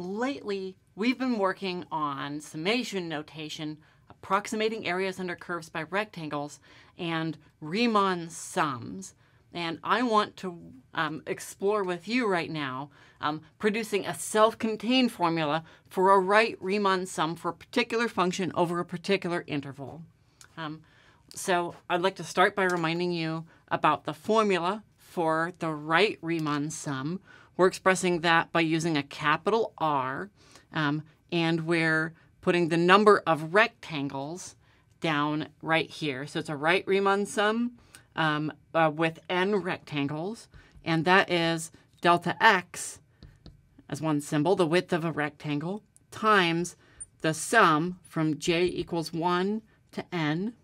lately we've been working on summation notation, approximating areas under curves by rectangles, and Riemann sums. And I want to um, explore with you right now um, producing a self-contained formula for a right Riemann sum for a particular function over a particular interval. Um, so I'd like to start by reminding you about the formula for the right Riemann sum. We're expressing that by using a capital R, um, and we're putting the number of rectangles down right here. So it's a right Riemann sum um, uh, with n rectangles, and that is delta x as one symbol, the width of a rectangle, times the sum from j equals 1 to n.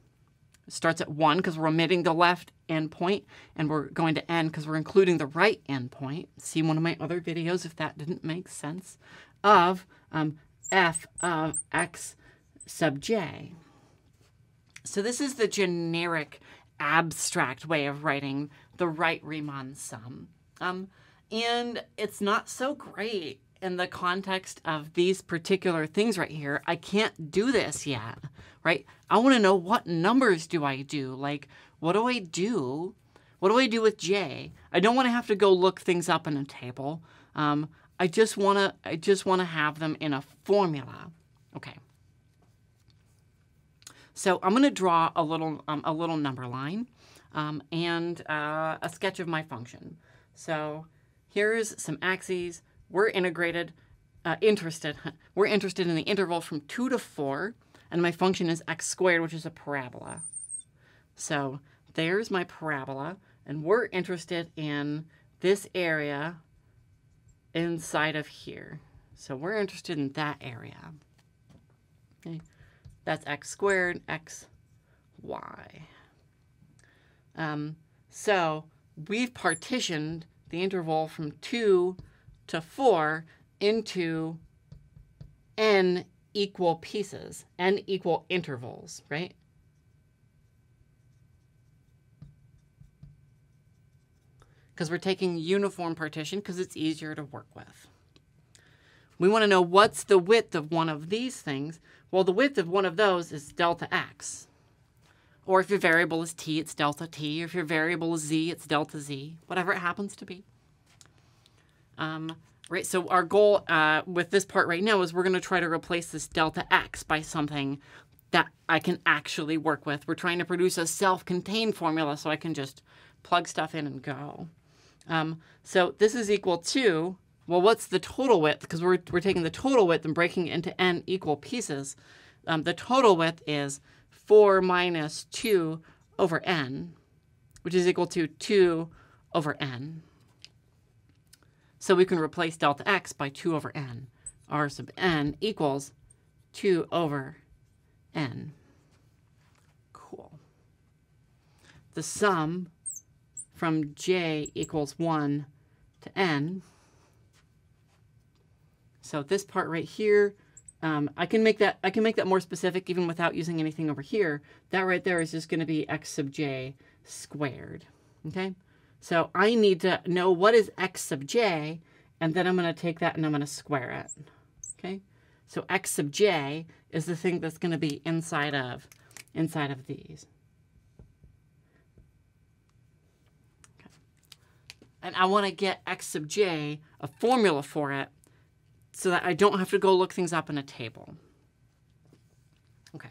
Starts at 1 because we're omitting the left endpoint, and we're going to end because we're including the right endpoint. See one of my other videos if that didn't make sense, of um, f of x sub j. So this is the generic abstract way of writing the right Riemann sum. Um, and it's not so great in the context of these particular things right here. I can't do this yet, right? I want to know what numbers do I do? Like, what do I do? What do I do with J? I don't want to have to go look things up in a table. Um, I just want to I just want to have them in a formula. Okay. So I'm going to draw a little um, a little number line um, and uh, a sketch of my function. So here's some axes. We're integrated, uh, interested. We're interested in the interval from 2 to 4, and my function is x squared, which is a parabola. So there's my parabola, and we're interested in this area inside of here. So we're interested in that area. Okay. That's x squared, x, y. Um, so we've partitioned the interval from 2 to 4 into n equal pieces, n equal intervals, right? Because we're taking uniform partition because it's easier to work with. We want to know what's the width of one of these things. Well, the width of one of those is delta x. Or if your variable is t, it's delta t. Or if your variable is z, it's delta z, whatever it happens to be. Um, right, so our goal uh, with this part right now is we're going to try to replace this delta x by something that I can actually work with. We're trying to produce a self-contained formula so I can just plug stuff in and go. Um, so this is equal to, well, what's the total width? Because we're, we're taking the total width and breaking it into n equal pieces. Um, the total width is 4 minus 2 over n, which is equal to 2 over n. So we can replace delta x by 2 over n. r sub n equals 2 over n. Cool. The sum from j equals 1 to n. So this part right here um, I can make that I can make that more specific even without using anything over here. That right there is just going to be x sub j squared. Okay, so I need to know what is x sub j, and then I'm going to take that and I'm going to square it. Okay, so x sub j is the thing that's going to be inside of inside of these. And I want to get x sub j, a formula for it, so that I don't have to go look things up in a table. Okay.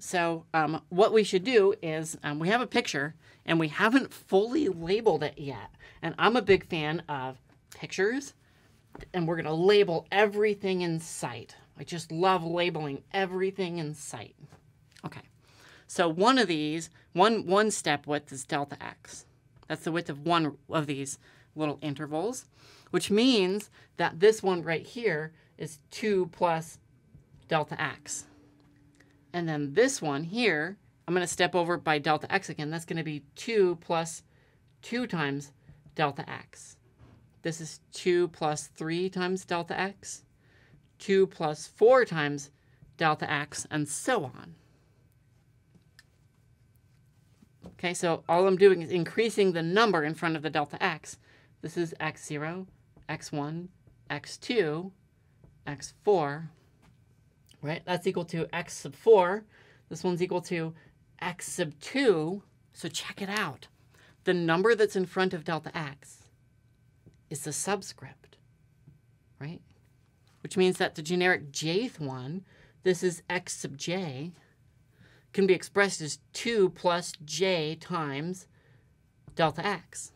So um, what we should do is um, we have a picture and we haven't fully labeled it yet. And I'm a big fan of pictures and we're going to label everything in sight. I just love labeling everything in sight. Okay. So one of these, one, one step width is delta x. That's the width of one of these little intervals which means that this one right here is 2 plus delta x. And then this one here, I'm going to step over by delta x again. That's going to be 2 plus 2 times delta x. This is 2 plus 3 times delta x, 2 plus 4 times delta x, and so on. Okay, so all I'm doing is increasing the number in front of the delta x. This is x0, x1, x2, x4, right? That's equal to x sub 4. This one's equal to x sub 2. So check it out. The number that's in front of delta x is the subscript, right? Which means that the generic jth one, this is x sub j, can be expressed as 2 plus j times delta x.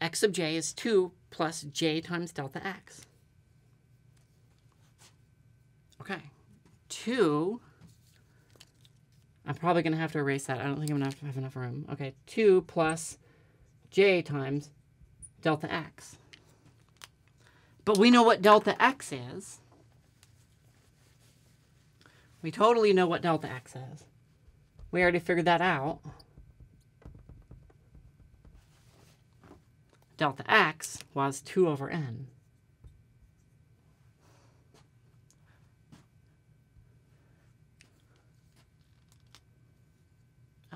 x sub j is 2 plus j times delta x. Okay, 2, I'm probably going to have to erase that. I don't think I'm going to have enough room. Okay, 2 plus j times delta x. But we know what delta x is. We totally know what delta x is. We already figured that out. Delta x was 2 over n.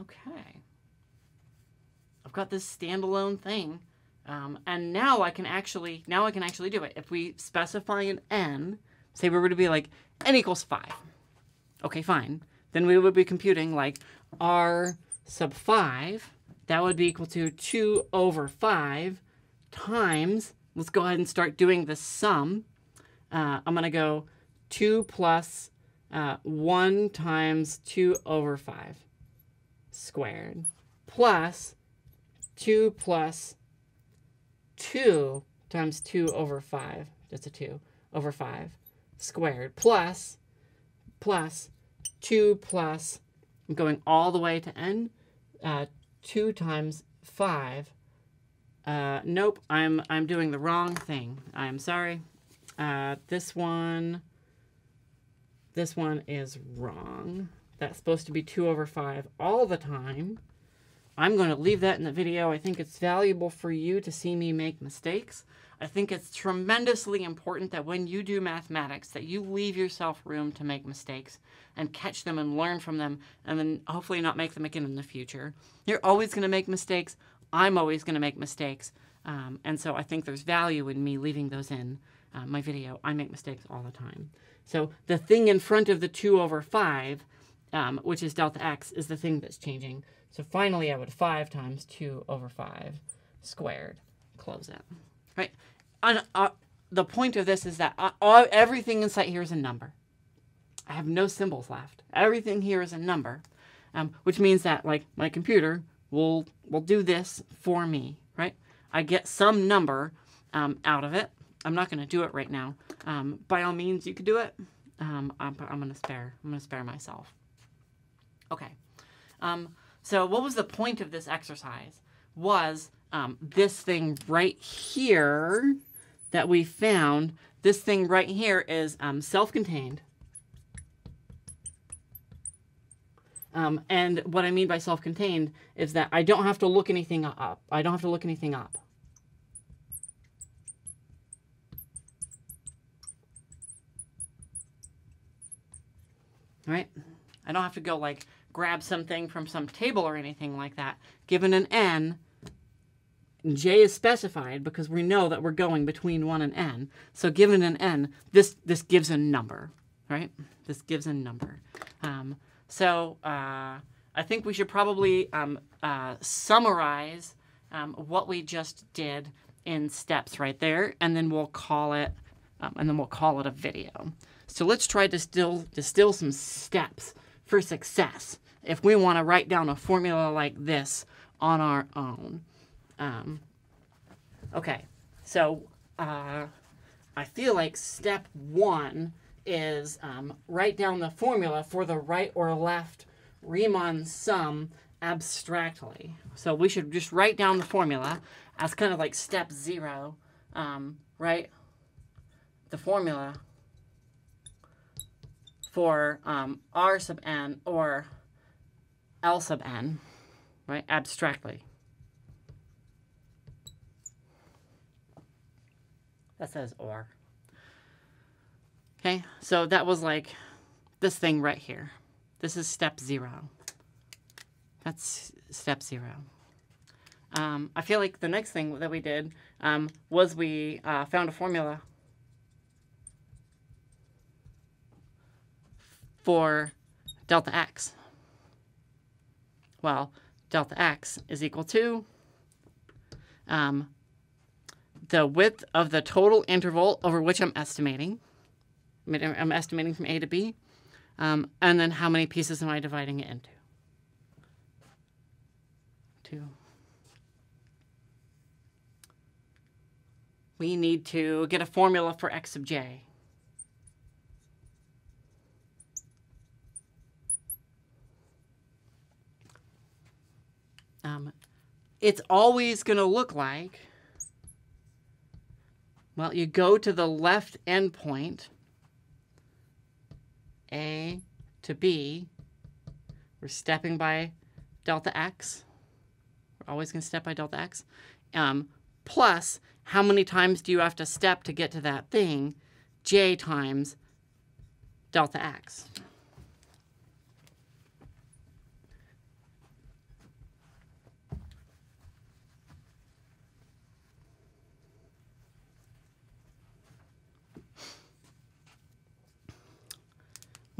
Okay. I've got this standalone thing. Um, and now I can actually, now I can actually do it. If we specify an n, say we were to be like n equals 5. Okay, fine. Then we would be computing like r sub 5. That would be equal to 2 over 5 times, let's go ahead and start doing the sum. Uh, I'm going to go 2 plus, uh, 1 times 2 over 5 squared plus 2 plus 2 times 2 over 5, that's a 2, over 5 squared plus, plus 2 plus, I'm going all the way to n, uh, 2 times 5. Uh, nope, I'm, I'm doing the wrong thing. I'm sorry. Uh, this one, this one is wrong. That's supposed to be 2 over 5 all the time. I'm going to leave that in the video. I think it's valuable for you to see me make mistakes. I think it's tremendously important that when you do mathematics that you leave yourself room to make mistakes and catch them and learn from them and then hopefully not make them again in the future. You're always going to make mistakes. I'm always going to make mistakes. Um, and so I think there's value in me leaving those in uh, my video. I make mistakes all the time. So the thing in front of the 2 over 5, um, which is delta x, is the thing that's changing. So finally, I would 5 times 2 over 5 squared. Close it. Right? And, uh, the point of this is that uh, all, everything inside here is a number. I have no symbols left. Everything here is a number, um, which means that like my computer will will do this for me, right? I get some number um, out of it. I'm not going to do it right now. Um, by all means, you could do it. Um, I'm, I'm going to spare. I'm going to spare myself. Okay. Um, so what was the point of this exercise? Was um, this thing right here that we found. This thing right here is um, self-contained. Um, and what I mean by self-contained is that I don't have to look anything up. I don't have to look anything up. Right? I don't have to go like grab something from some table or anything like that. Given an n, j is specified because we know that we're going between 1 and n. So given an n, this, this gives a number, right? This gives a number. Um, so uh, I think we should probably um, uh, summarize um, what we just did in steps right there, and then we'll call it, um, and then we'll call it a video. So let's try to distill, distill some steps for success if we want to write down a formula like this on our own. Um, okay, so uh, I feel like step one is um, write down the formula for the right or left Riemann sum abstractly. So we should just write down the formula as kind of like step zero, um, right? The formula for um, R sub n or L sub n, right, abstractly. That says or. Okay, so that was like this thing right here. This is step zero. That's step zero. Um, I feel like the next thing that we did um, was we uh, found a formula for delta x. Well, delta x is equal to um, the width of the total interval over which I'm estimating. I'm estimating from A to B. Um, and then how many pieces am I dividing it into? Two. We need to get a formula for x sub j. Um, it's always going to look like, well, you go to the left endpoint, A to B. We're stepping by delta x. We're always going to step by delta x. Um, plus, how many times do you have to step to get to that thing? J times delta x.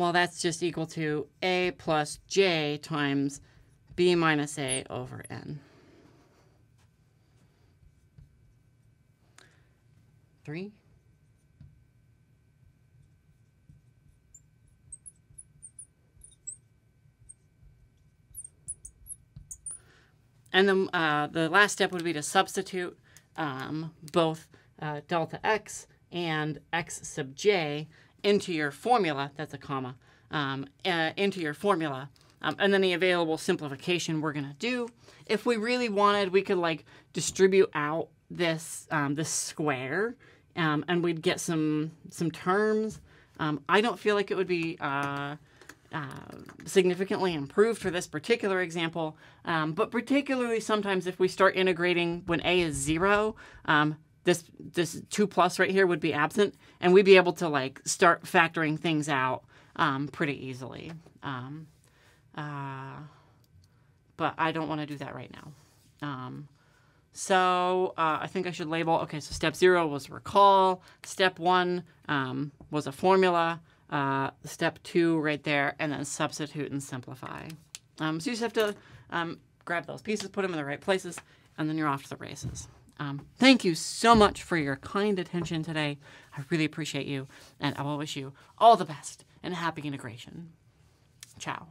Well, that's just equal to a plus j times b minus a over n. 3. And then uh, the last step would be to substitute um, both uh, delta x and x sub j into your formula, that's a comma, um, uh, into your formula. Um, and then the available simplification we're going to do. If we really wanted, we could like distribute out this um, this square um, and we'd get some some terms. Um, I don't feel like it would be uh, uh, significantly improved for this particular example, um, but particularly sometimes if we start integrating when a is zero, this this two plus right here would be absent, and we'd be able to like start factoring things out um, pretty easily. Um, uh, but I don't want to do that right now. Um, so uh, I think I should label, okay, so step zero was recall. Step one um, was a formula. Uh, step two right there, and then substitute and simplify. Um, so you just have to um, grab those pieces, put them in the right places, and then you're off to the races. Um, thank you so much for your kind attention today. I really appreciate you, and I will wish you all the best and happy integration. Ciao.